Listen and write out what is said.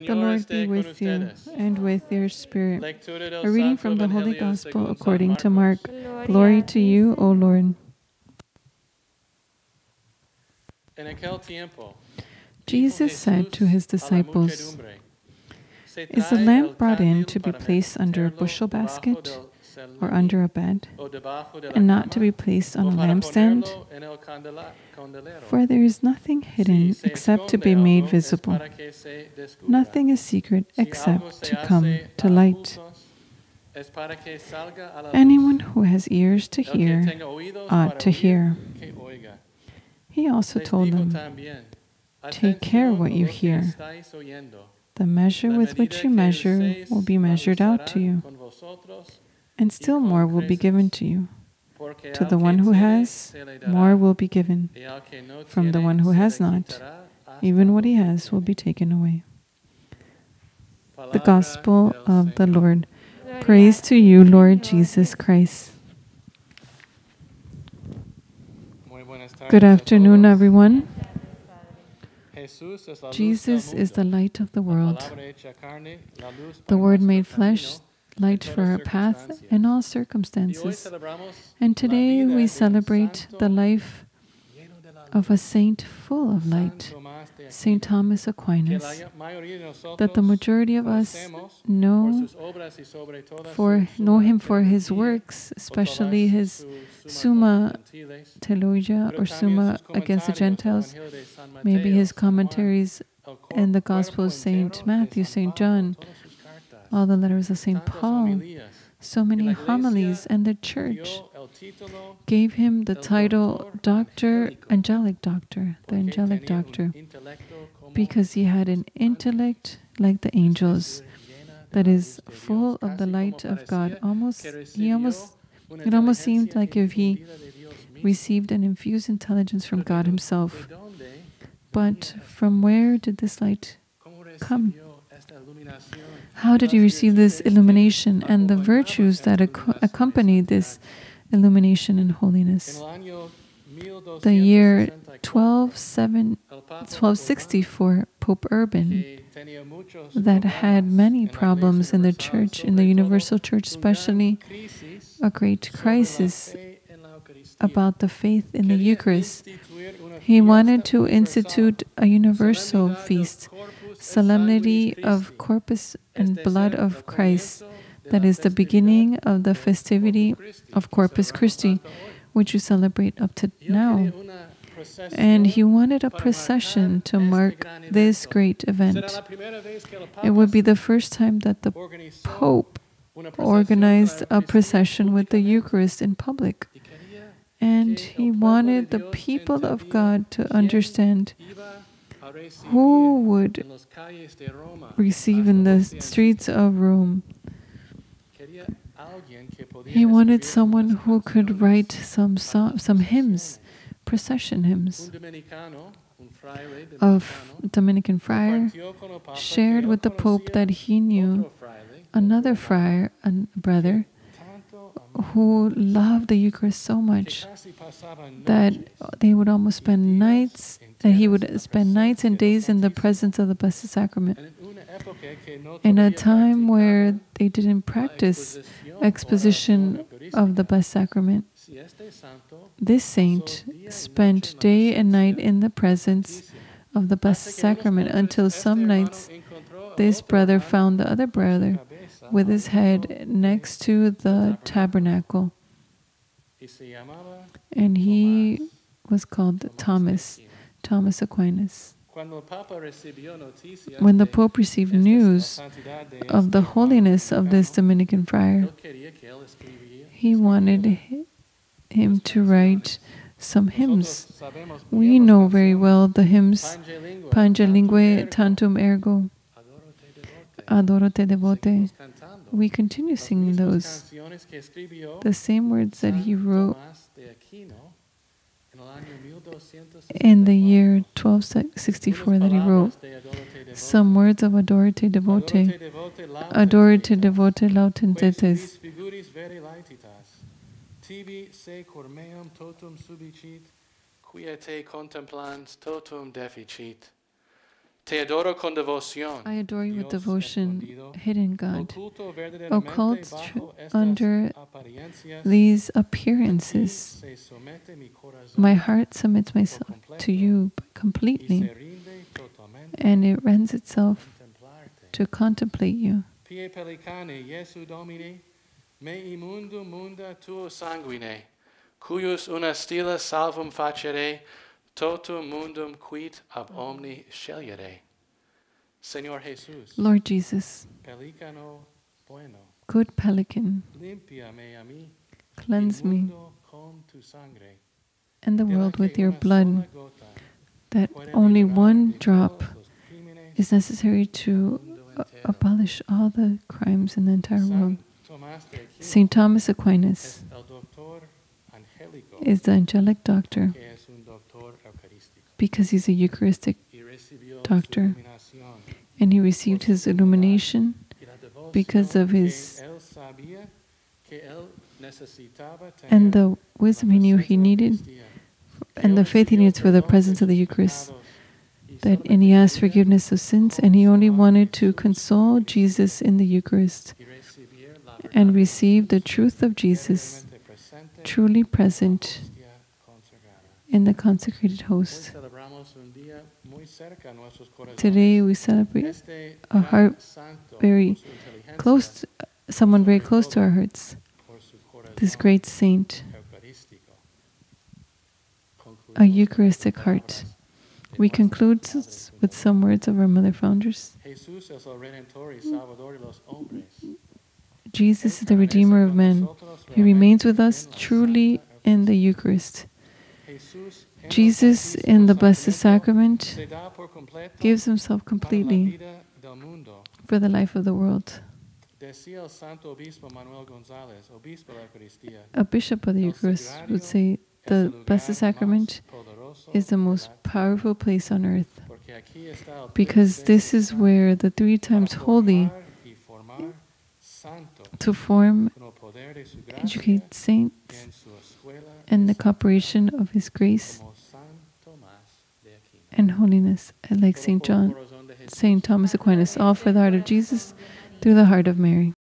The Lord be with you and with your spirit. A reading from the Holy Gospel according to Mark. Glory to you, O Lord. Jesus said to his disciples, Is a lamp brought in to be placed under a bushel basket or under a bed, and not to be placed on a lampstand? For there is nothing hidden except to be made visible. Nothing is secret except to come to light. Anyone who has ears to hear ought to hear. He also told them, Take care what you hear. The measure with which you measure will be measured out to you, and still more will be given to you. To the one who has, more will be given. From the one who has not, even what he has will be taken away. The Gospel of the Lord. Praise to you, Lord Jesus Christ. Good afternoon, everyone. Jesus is the light of the world. The Word made flesh, light for our path in all circumstances. And today we celebrate the life of a saint full of light, Saint Thomas Aquinas, that the majority of us know for know him for his works, especially his Summa Theologia or Summa against the Gentiles, maybe his commentaries in the Gospel of Saint Matthew, Saint John, all the letters of Saint Paul, so many homilies, and the church. gave him the title Doctor, Angelic Doctor, the Angelic Doctor, because he had an intellect like the angels that is full of the light of God. Almost, he almost, it almost seemed like if he received an infused intelligence from God Himself. But from where did this light come? How did he receive this illumination and the virtues that ac accompany this illumination and holiness? The year 1260 for Pope Urban, that had many problems in the church, in the universal church, especially a great crisis about the faith in the Eucharist. He wanted to institute a universal feast, solemnity of corpus and blood of Christ, that is the beginning of the festivity of Corpus Christi, which we celebrate up to now. And he wanted a procession to mark this great event. It would be the first time that the Pope organized a procession with the Eucharist in public. And he wanted the people of God to understand who would receive in the streets of Rome. He wanted someone who could write some, some hymns, procession hymns of Dominican friar, shared with the Pope that he knew another friar, a brother, who loved the Eucharist so much that they would almost spend nights, that he would spend nights and days in the presence of the Blessed Sacrament. In a time where they didn't practice exposition of the Blessed Sacrament, this saint spent day and night in the presence of the Blessed Sacrament until some nights this brother found the other brother with his head next to the tabernacle. And he was called Thomas, Thomas Aquinas. When the Pope received news of the holiness of this Dominican friar, he wanted him to write some hymns. We know very well the hymns Pange tantum ergo, Adoro te devote. We continue singing those. The same words that he wrote in the year 1264 that he wrote. Some words of Adoro te devote. Adoro te devote latens Deitas. Tibi se cor meum totum subicit, quia te contemplans totum deficit. Te adoro con devoción. I adore you with devotion, hidden God, occult under these appearances. My heart submits myself to you completely, and it rends itself to contemplate you. Pie pelicane, Jesu Domine, me immundum munda tuo sanguine, cuius una stilla salvum facere, totum mundum quid ab omni scelere. Señor Jesus, Lord Jesus, pelicano bueno, good pelican, limpia me a mí, cleanse me and the world with your blood, that only one drop is necessary to abolish all the crimes in the entire world. St. Thomas Aquinas is the angelic doctor because he's a Eucharistic doctor. And he received his illumination because of his and the wisdom he knew he needed and the faith he needs for the presence of the Eucharist that and he asked forgiveness of sins and he only wanted to console Jesus in the Eucharist and receive the truth of Jesus truly present in the consecrated host. Today we celebrate a heart very close, to, someone very close to our hearts, this great saint, a Eucharistic heart. We conclude with some words of our mother founders. Jesus is the Redeemer of men. He remains with us truly in the Eucharist. Jesus, in the Blessed Sacrament, gives himself completely for the life of the world. A bishop of the Eucharist would say the Blessed Sacrament is the most powerful place on earth because this is where the three times holy to form, educate saints, and the cooperation of His grace and holiness, like Saint John, Saint Thomas Aquinas, all for the heart of Jesus through the heart of Mary.